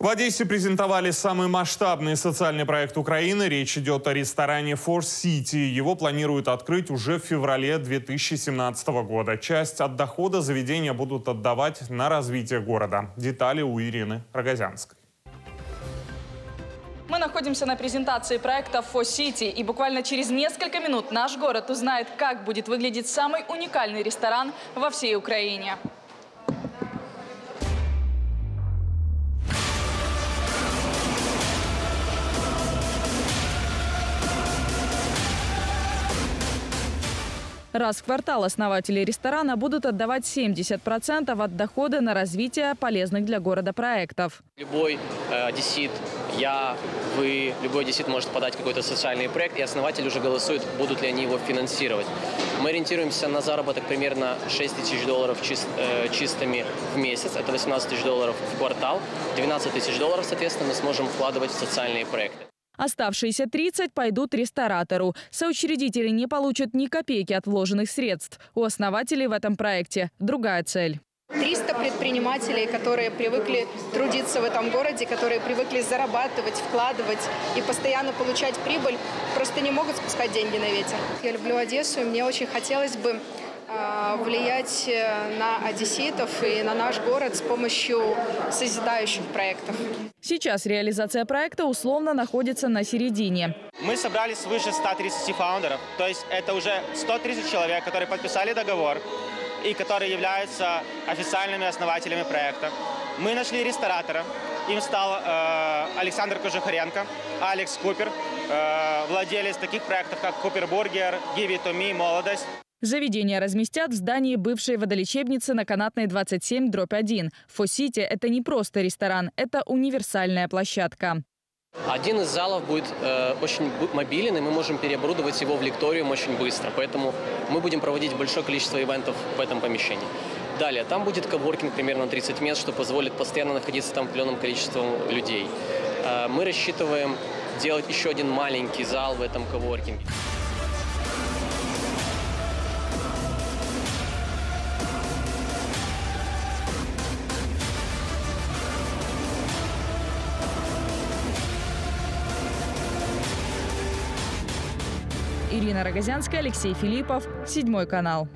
В Одессе презентовали самый масштабный социальный проект Украины. Речь идет о ресторане Four City. Его планируют открыть уже в феврале 2017 года. Часть от дохода заведения будут отдавать на развитие города. Детали у Ирины Рогозянской. Мы находимся на презентации проекта Фо Сити, и буквально через несколько минут наш город узнает, как будет выглядеть самый уникальный ресторан во всей Украине. Раз в квартал основатели ресторана будут отдавать 70% от дохода на развитие полезных для города проектов. Любой э, я, вы, любой одессит может подать какой-то социальный проект, и основатель уже голосует, будут ли они его финансировать. Мы ориентируемся на заработок примерно 6 тысяч долларов чист, э, чистыми в месяц, это 18 тысяч долларов в квартал, 12 тысяч долларов, соответственно, мы сможем вкладывать в социальные проекты. Оставшиеся 30 пойдут ресторатору. Соучредители не получат ни копейки от вложенных средств. У основателей в этом проекте другая цель. 300 предпринимателей, которые привыкли трудиться в этом городе, которые привыкли зарабатывать, вкладывать и постоянно получать прибыль, просто не могут спускать деньги на ветер. Я люблю Одессу, и мне очень хотелось бы влиять э, на одесситов и на наш город с помощью созидающих проектов. Сейчас реализация проекта условно находится на середине. Мы собрали свыше 130 founder ов, то есть это уже 130 человек, которые подписали договор и которые являются официальными основателями проекта. Мы нашли ресторатора, им стал э, Александр Кожухаренко, Алекс Купер, э, владелец таких проектов, как Cooper Burger, Гиви to me, Молодость. Заведение разместят в здании бывшей водолечебницы на канатной 27 дробь 1. 4City – это не просто ресторан, это универсальная площадка. Один из залов будет э, очень мобилен, и мы можем переоборудовать его в лекториум очень быстро. Поэтому мы будем проводить большое количество ивентов в этом помещении. Далее, там будет коворкинг примерно 30 мест, что позволит постоянно находиться там определенным количеством людей. Э, мы рассчитываем делать еще один маленький зал в этом коворкинге. Ирина Рогозянская, Алексей Филиппов, Седьмой канал.